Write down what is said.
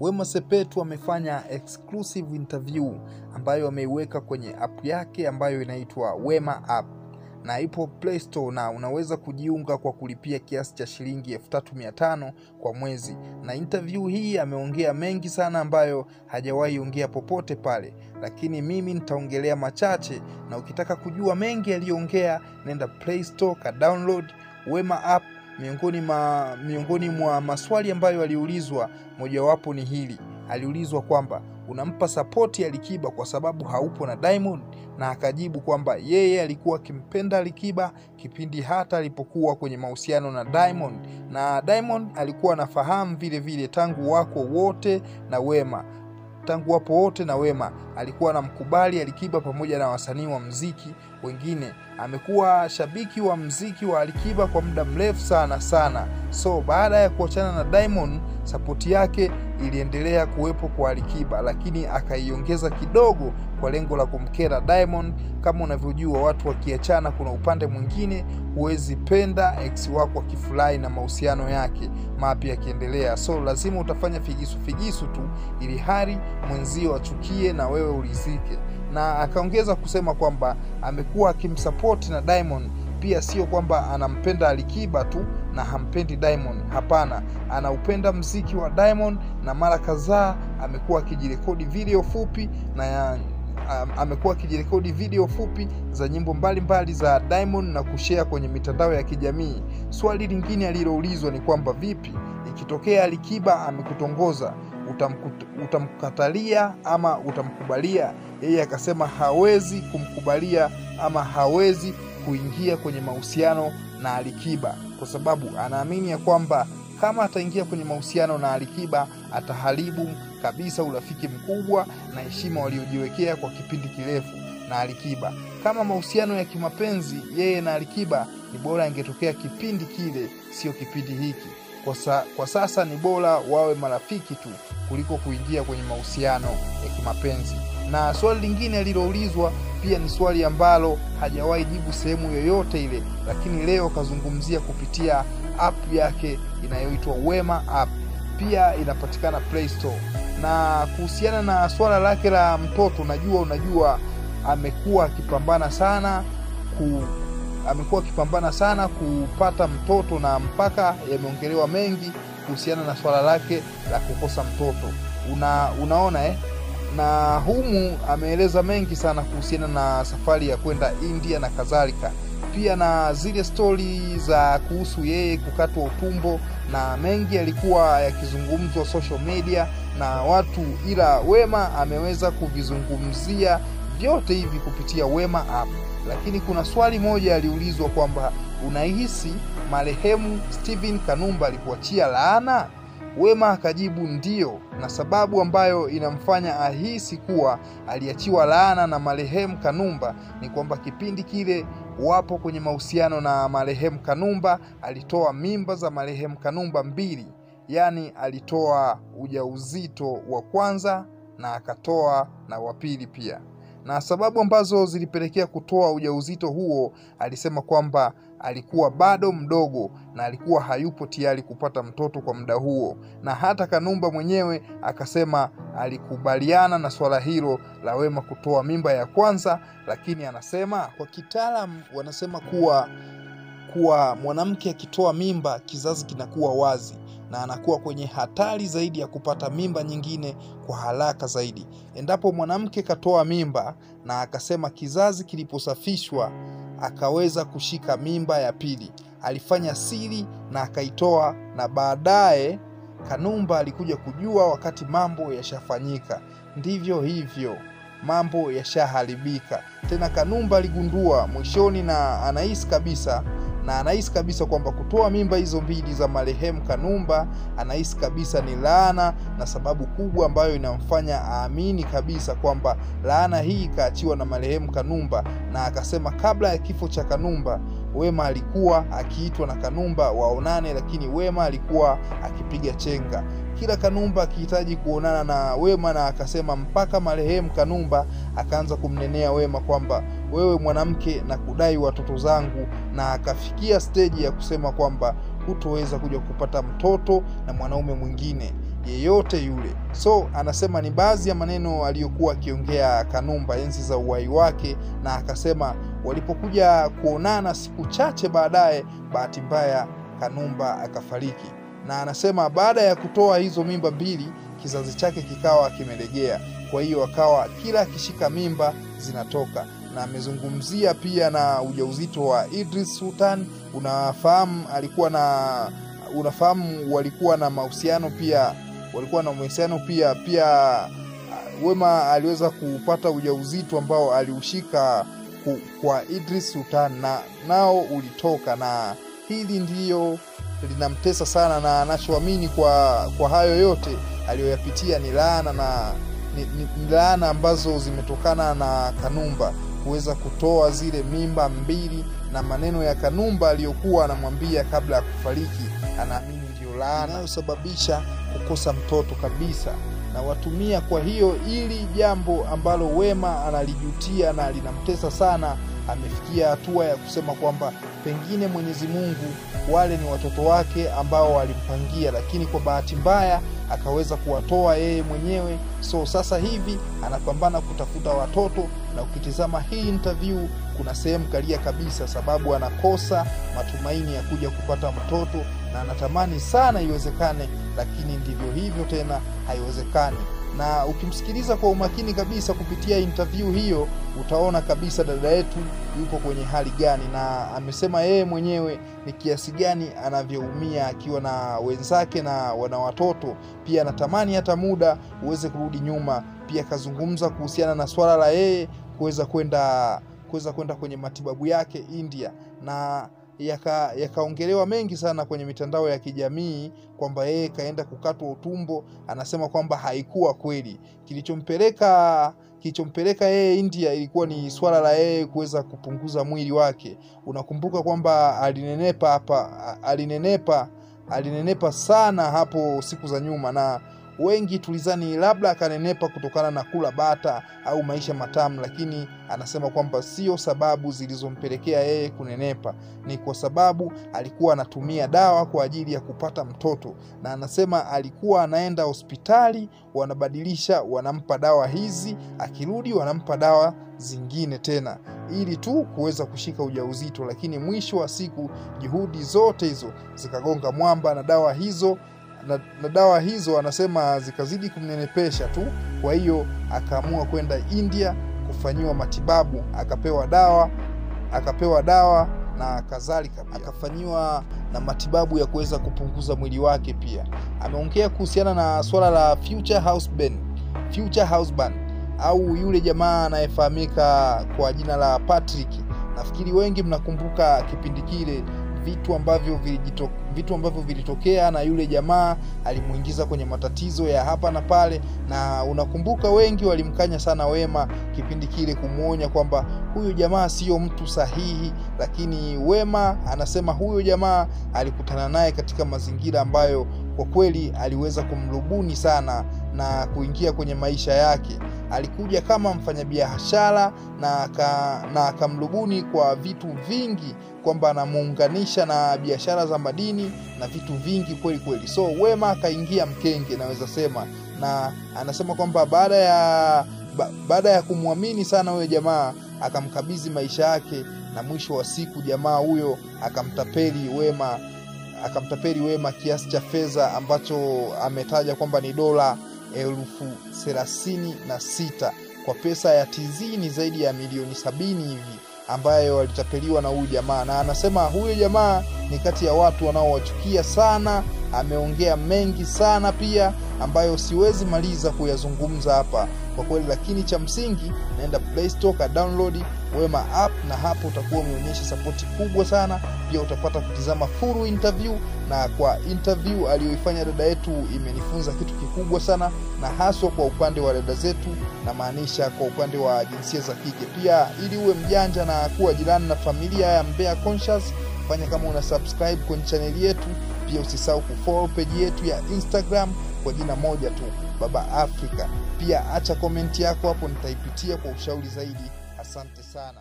Wema Sepetu amefanya exclusive interview ambayo ameiweka kwenye app yake ambayo inaitwa Wema app na ipo Play Store na unaweza kujiunga kwa kulipia kiasi cha shilingi 3500 kwa mwezi. Na interview hii ameongea mengi sana ambayo hajawahi ongea popote pale, lakini mimi nitaongelea machache, na ukitaka kujua mengi aliyoongea, nenda Play Store ka download Wema app. Miongoni, ma, miongoni mwa maswali ambayo aliulizwa mojawapo ni hili. Aliulizwa kwamba unampa sapoti Alikiba kwa sababu haupo na Diamond, na akajibu kwamba yeye alikuwa akimpenda Alikiba kipindi hata alipokuwa kwenye mahusiano na Diamond, na Diamond alikuwa anafahamu vile vile tangu wako wote na Wema. Tangu wapo wote na Wema alikuwa anamkubali Alikiba pamoja na wasanii wa mziki wengine. Amekuwa shabiki wa mziki wa Alikiba kwa muda mrefu sana sana. So baada ya kuachana na Diamond, sapoti yake iliendelea kuwepo kwa Alikiba, lakini akaiongeza kidogo kwa lengo la kumkera Diamond. Kama unavyojua watu wakiachana, kuna upande mwingine huwezi penda ex wako akifurahi na mahusiano yake mapya yakiendelea, so lazima utafanya figisu figisu tu ili hali mwenzio achukie na wewe ulizike. Na akaongeza kusema kwamba amekuwa akimsapoti na Diamond pia, sio kwamba anampenda Alikiba tu na hampendi Diamond. Hapana, anaupenda mziki wa Diamond na mara kadhaa amekuwa akijirekodi video fupi na um, amekuwa akijirekodi video fupi za nyimbo mbalimbali za Diamond na kushea kwenye mitandao ya kijamii. Swali lingine aliloulizwa ni kwamba vipi ikitokea Alikiba amekutongoza utamkatalia ama utamkubalia? Yeye akasema hawezi kumkubalia ama hawezi kuingia kwenye mahusiano na Alikiba kwa sababu anaamini ya kwamba kama ataingia kwenye mahusiano na Alikiba ataharibu kabisa urafiki mkubwa na heshima waliojiwekea kwa kipindi kirefu na Alikiba. Kama mahusiano ya kimapenzi yeye na Alikiba ni bora yangetokea kipindi kile, sio kipindi hiki. Kwa, sa, kwa sasa ni bora wawe marafiki tu kuliko kuingia kwenye mahusiano ya kimapenzi. Na swali lingine aliloulizwa pia ni swali ambalo hajawahi jibu sehemu yoyote ile, lakini leo kazungumzia kupitia app yake inayoitwa Wema app, pia inapatikana Play Store. Na kuhusiana na swala lake la mtoto, najua unajua amekuwa akipambana sana ku amekuwa akipambana sana kupata mtoto na mpaka yameongelewa mengi kuhusiana na swala lake la kukosa mtoto. Una, unaona eh? Na humu ameeleza mengi sana kuhusiana na safari ya kwenda India na kadhalika, pia na zile stori za kuhusu yeye kukatwa utumbo na mengi yalikuwa yakizungumzwa social media na watu, ila Wema ameweza kuvizungumzia vyote hivi kupitia Wema app. Lakini kuna swali moja aliulizwa kwamba unahisi marehemu Stephen Kanumba alikuachia laana? Wema akajibu ndiyo, na sababu ambayo inamfanya ahisi kuwa aliachiwa laana na marehemu Kanumba ni kwamba kipindi kile wapo kwenye mahusiano na marehemu Kanumba, alitoa mimba za marehemu Kanumba mbili, yaani alitoa ujauzito wa kwanza na akatoa na wa pili pia na sababu ambazo zilipelekea kutoa ujauzito huo, alisema kwamba alikuwa bado mdogo na alikuwa hayupo tayari kupata mtoto kwa muda huo, na hata Kanumba mwenyewe akasema alikubaliana na swala hilo la Wema kutoa mimba ya kwanza, lakini anasema kwa kitaalamu wanasema kuwa kuwa mwanamke akitoa mimba kizazi kinakuwa wazi na anakuwa kwenye hatari zaidi ya kupata mimba nyingine kwa haraka zaidi. Endapo mwanamke katoa mimba na akasema kizazi kiliposafishwa akaweza kushika mimba ya pili, alifanya siri na akaitoa, na baadaye Kanumba alikuja kujua wakati mambo yashafanyika. Ndivyo hivyo, mambo yashaharibika. Tena Kanumba aligundua mwishoni, na anahisi kabisa na anahisi kabisa kwamba kutoa mimba hizo mbili za marehemu Kanumba, anahisi kabisa ni laana na sababu kubwa ambayo inamfanya aamini kabisa kwamba laana hii ikaachiwa na marehemu Kanumba, na akasema kabla ya kifo cha Kanumba Wema alikuwa akiitwa na Kanumba waonane, lakini Wema alikuwa akipiga chenga. Kila Kanumba akihitaji kuonana na Wema, na akasema mpaka marehemu Kanumba akaanza kumnenea Wema kwamba wewe mwanamke na kudai watoto zangu, na akafikia steji ya kusema kwamba hutoweza kuja kupata mtoto na mwanaume mwingine. yeyote yule. So anasema ni baadhi ya maneno aliyokuwa akiongea Kanumba enzi za uhai wake, na akasema walipokuja kuonana siku chache baadaye, bahati mbaya Kanumba akafariki, na anasema baada ya kutoa hizo mimba mbili kizazi chake kikawa kimelegea, kwa hiyo akawa kila akishika mimba zinatoka na amezungumzia pia na ujauzito wa Idris Sultan. Unafahamu alikuwa na unafahamu walikuwa na mahusiano pia, walikuwa na mahusiano pia pia. Wema aliweza kupata ujauzito ambao aliushika ku, kwa Idris Sultan na nao ulitoka, na hili ndiyo linamtesa sana, na anachoamini kwa, kwa hayo yote aliyoyapitia ni laana na ni, ni, ni laana ambazo zimetokana na Kanumba kuweza kutoa zile mimba mbili, na maneno ya Kanumba aliyokuwa anamwambia kabla ya kufariki, anaamini ndiyo laana inayosababisha kukosa mtoto kabisa, na watumia kwa hiyo ili jambo ambalo Wema analijutia na linamtesa sana. Amefikia hatua ya kusema kwamba pengine Mwenyezi Mungu wale ni watoto wake ambao walimpangia, lakini kwa bahati mbaya akaweza kuwatoa yeye mwenyewe. So sasa hivi anapambana kutafuta watoto, na ukitizama hii interview kuna sehemu kalia kabisa, sababu anakosa matumaini ya kuja kupata mtoto na anatamani sana iwezekane, lakini ndivyo hivyo tena, haiwezekani. Na ukimsikiliza kwa umakini kabisa kupitia interview hiyo, utaona kabisa dada yetu yupo kwenye hali gani, na amesema yeye mwenyewe ni kiasi gani anavyoumia akiwa na wenzake na wana watoto. Pia anatamani hata muda uweze kurudi nyuma. Pia akazungumza kuhusiana na swala la yeye kuweza kwenda kuweza kwenda kwenye matibabu yake India, na yakaongelewa yaka mengi sana kwenye mitandao ya kijamii kwamba yeye kaenda kukatwa utumbo. Anasema kwamba haikuwa kweli. Kilichompeleka kilichompeleka yeye India ilikuwa ni swala la yeye kuweza kupunguza mwili wake. Unakumbuka kwamba alinenepa hapa, alinenepa alinenepa sana hapo siku za nyuma, na wengi tulizani labda akanenepa kutokana na kula bata au maisha matamu, lakini anasema kwamba sio sababu zilizompelekea yeye kunenepa, ni kwa sababu alikuwa anatumia dawa kwa ajili ya kupata mtoto, na anasema alikuwa anaenda hospitali, wanabadilisha, wanampa dawa hizi, akirudi wanampa dawa zingine tena ili tu kuweza kushika ujauzito, lakini mwisho wa siku juhudi zote hizo zikagonga mwamba na dawa hizo na, na dawa hizo anasema zikazidi kumnenepesha tu. Kwa hiyo akaamua kwenda India kufanyiwa matibabu, akapewa dawa akapewa dawa na kadhalika, akafanyiwa na matibabu ya kuweza kupunguza mwili wake. Pia ameongea kuhusiana na swala la future husband, future husband au yule jamaa anayefahamika kwa jina la Patrick. Nafikiri wengi mnakumbuka kipindi kile vitu ambavyo vilijito, vitu ambavyo vilitokea na yule jamaa alimuingiza kwenye matatizo ya hapa na pale, na unakumbuka wengi walimkanya sana Wema kipindi kile kumwonya kwamba huyu jamaa sio mtu sahihi, lakini Wema anasema huyu jamaa alikutana naye katika mazingira ambayo kwa kweli aliweza kumrubuni sana na kuingia kwenye maisha yake. Alikuja kama mfanyabiashara na akamrubuni kwa vitu vingi, kwamba anamuunganisha na biashara za madini na vitu vingi kweli kweli. So Wema akaingia mkenge, naweza sema, na anasema kwamba baada ya baada ya kumwamini sana huyo jamaa akamkabidhi maisha yake, na mwisho wa siku jamaa huyo akamtapeli Wema akamtapeli Wema kiasi cha fedha ambacho ametaja kwamba ni dola elfu thelathini na sita kwa pesa ya TZ ni zaidi ya milioni sabini hivi ambayo walitapeliwa na huyu jamaa, na anasema huyu jamaa ni kati ya watu wanaowachukia sana. Ameongea mengi sana pia ambayo siwezi maliza kuyazungumza hapa kwa kweli, lakini cha msingi naenda Play Store ka download Wema app, na hapo utakuwa umeonyesha sapoti kubwa sana. Pia utapata kutizama full interview, na kwa interview aliyoifanya dada yetu imenifunza kitu kikubwa sana, na haswa kwa upande wa dada zetu, na maanisha kwa upande wa jinsia za kike. Pia ili uwe mjanja na kuwa jirani na familia ya Mbea Conscious, fanya kama una subscribe kwenye chaneli yetu. Pia usisahau kufollow page yetu ya Instagram kwa jina moja tu, Baba afrika Pia acha komenti yako hapo, nitaipitia kwa ushauri zaidi. Asante sana.